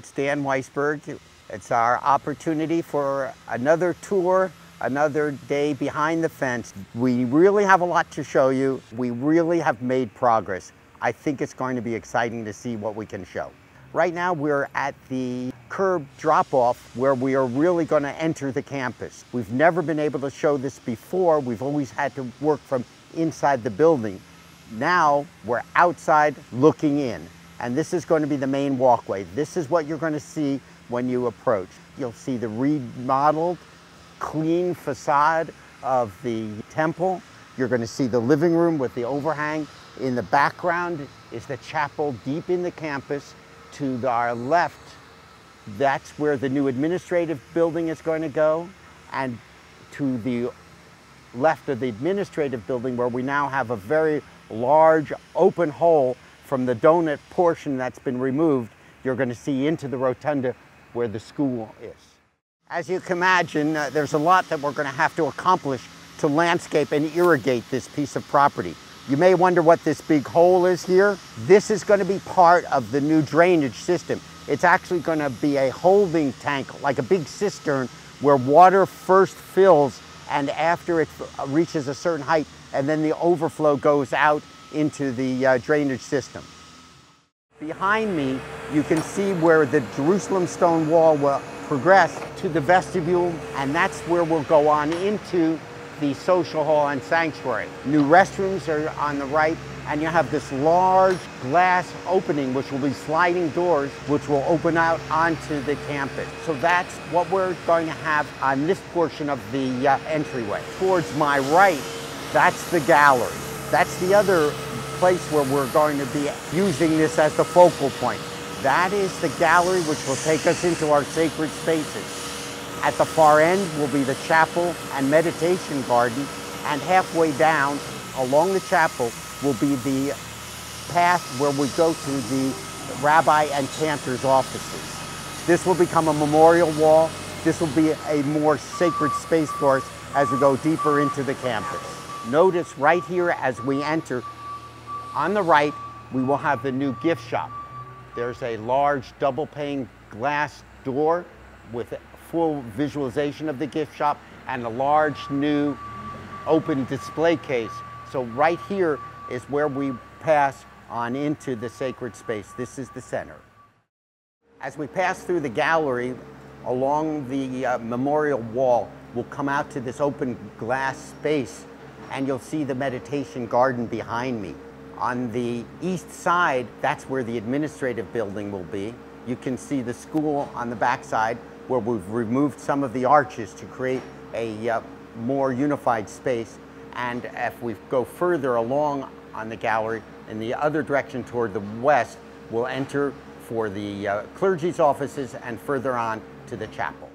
it's Dan Weissberg. It's our opportunity for another tour, another day behind the fence. We really have a lot to show you. We really have made progress. I think it's going to be exciting to see what we can show. Right now we're at the curb drop-off where we are really going to enter the campus. We've never been able to show this before. We've always had to work from inside the building. Now we're outside looking in and this is going to be the main walkway. This is what you're going to see when you approach. You'll see the remodeled, clean facade of the temple. You're going to see the living room with the overhang. In the background is the chapel deep in the campus. To our left, that's where the new administrative building is going to go. And to the left of the administrative building where we now have a very large open hole from the donut portion that's been removed, you're going to see into the rotunda where the school is. As you can imagine, uh, there's a lot that we're going to have to accomplish to landscape and irrigate this piece of property. You may wonder what this big hole is here. This is going to be part of the new drainage system. It's actually going to be a holding tank, like a big cistern, where water first fills and after it reaches a certain height, and then the overflow goes out into the uh, drainage system. Behind me, you can see where the Jerusalem stone wall will progress to the vestibule, and that's where we'll go on into the social hall and sanctuary. New restrooms are on the right, and you have this large glass opening, which will be sliding doors, which will open out onto the campus. So that's what we're going to have on this portion of the uh, entryway. Towards my right, that's the gallery. That's the other place where we're going to be using this as the focal point. That is the gallery which will take us into our sacred spaces. At the far end will be the chapel and meditation garden, and halfway down along the chapel will be the path where we go to the rabbi and cantor's offices. This will become a memorial wall. This will be a more sacred space for us as we go deeper into the campus. Notice right here as we enter, on the right, we will have the new gift shop. There's a large double pane glass door with full visualization of the gift shop and a large new open display case. So right here is where we pass on into the sacred space. This is the center. As we pass through the gallery along the uh, memorial wall, we'll come out to this open glass space and you'll see the meditation garden behind me. On the east side, that's where the administrative building will be. You can see the school on the back side where we've removed some of the arches to create a uh, more unified space. And if we go further along on the gallery in the other direction toward the west, we'll enter for the uh, clergy's offices and further on to the chapel.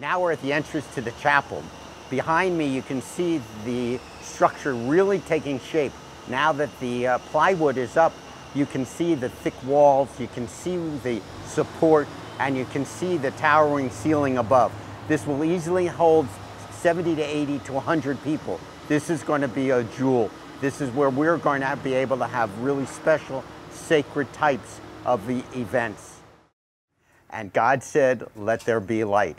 Now we're at the entrance to the chapel. Behind me, you can see the structure really taking shape. Now that the uh, plywood is up, you can see the thick walls, you can see the support, and you can see the towering ceiling above. This will easily hold 70 to 80 to 100 people. This is going to be a jewel. This is where we're going to be able to have really special, sacred types of the events. And God said, let there be light.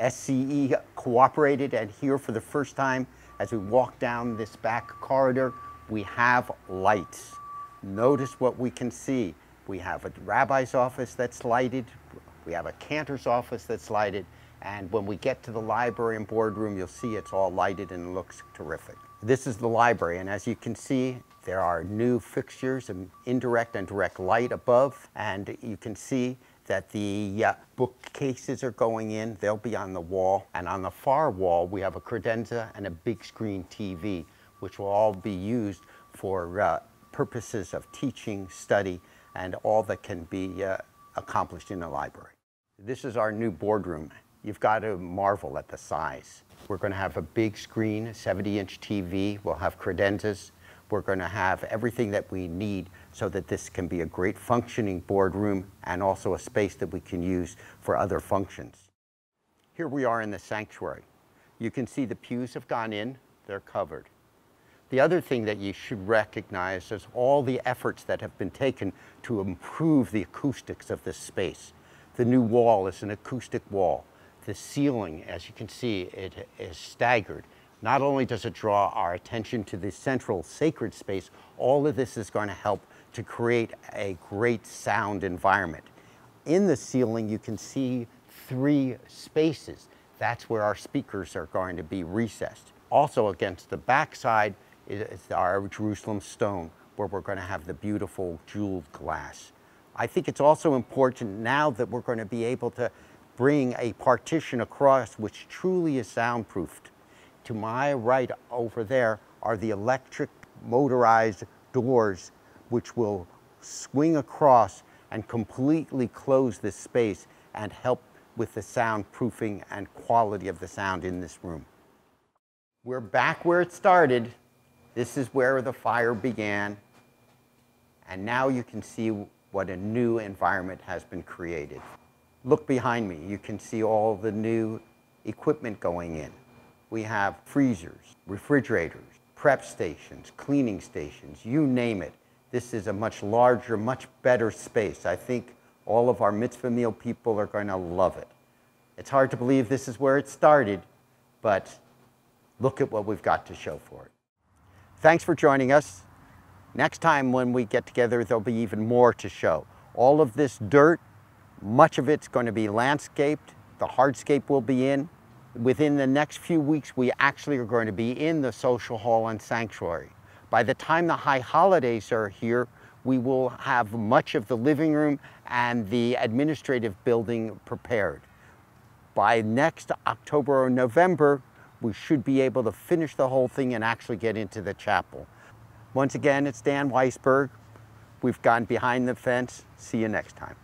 SCE cooperated and here for the first time as we walk down this back corridor, we have lights. Notice what we can see. We have a rabbi's office that's lighted. We have a cantor's office that's lighted. And when we get to the library and boardroom, you'll see it's all lighted and looks terrific. This is the library, and as you can see, there are new fixtures and indirect and direct light above, and you can see that the uh, bookcases are going in. They'll be on the wall. And on the far wall, we have a credenza and a big screen TV, which will all be used for uh, purposes of teaching, study, and all that can be uh, accomplished in a library. This is our new boardroom. You've got to marvel at the size. We're going to have a big screen, 70-inch TV. We'll have credenzas. We're going to have everything that we need so that this can be a great functioning boardroom and also a space that we can use for other functions. Here we are in the sanctuary. You can see the pews have gone in, they're covered. The other thing that you should recognize is all the efforts that have been taken to improve the acoustics of this space. The new wall is an acoustic wall. The ceiling, as you can see, it is staggered. Not only does it draw our attention to the central sacred space, all of this is going to help to create a great sound environment. In the ceiling, you can see three spaces. That's where our speakers are going to be recessed. Also against the backside is our Jerusalem stone, where we're going to have the beautiful jeweled glass. I think it's also important now that we're going to be able to bring a partition across which truly is soundproofed. To my right over there are the electric motorized doors which will swing across and completely close this space and help with the soundproofing and quality of the sound in this room. We're back where it started. This is where the fire began. And now you can see what a new environment has been created. Look behind me. You can see all the new equipment going in. We have freezers, refrigerators, prep stations, cleaning stations, you name it. This is a much larger, much better space. I think all of our mitzvah meal people are going to love it. It's hard to believe this is where it started, but look at what we've got to show for it. Thanks for joining us. Next time when we get together, there'll be even more to show. All of this dirt, much of it's going to be landscaped. The hardscape will be in. Within the next few weeks, we actually are going to be in the social hall and sanctuary. By the time the high holidays are here, we will have much of the living room and the administrative building prepared. By next October or November, we should be able to finish the whole thing and actually get into the chapel. Once again, it's Dan Weissberg. We've gone behind the fence. See you next time.